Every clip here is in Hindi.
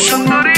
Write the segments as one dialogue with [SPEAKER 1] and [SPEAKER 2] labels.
[SPEAKER 1] সুন্দরী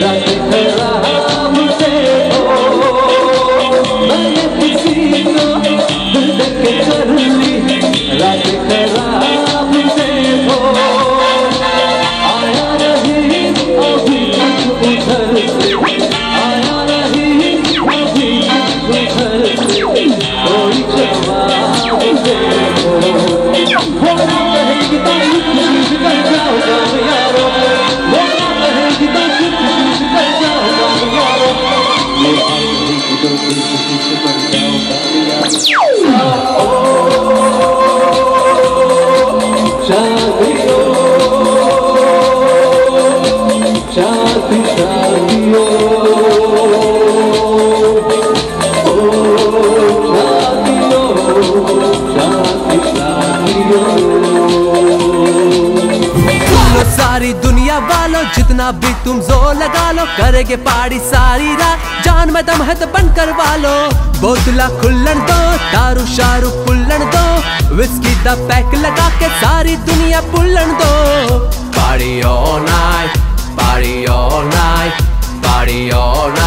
[SPEAKER 1] रात खड़ा हमसे हो। जितना भी तुम ज़ोर लगा लो, करेगे पारी सारी रात। जान में दम है तो बंद करवा लो। बोतला खुलन दो, दारू शारू पुलन दो। विस्की द पैक लगा के सारी दुनिया पुलन दो। पाड़ी ऑल नाइट पाड़ी ऑल नाइट पाड़ी ऑल नाइट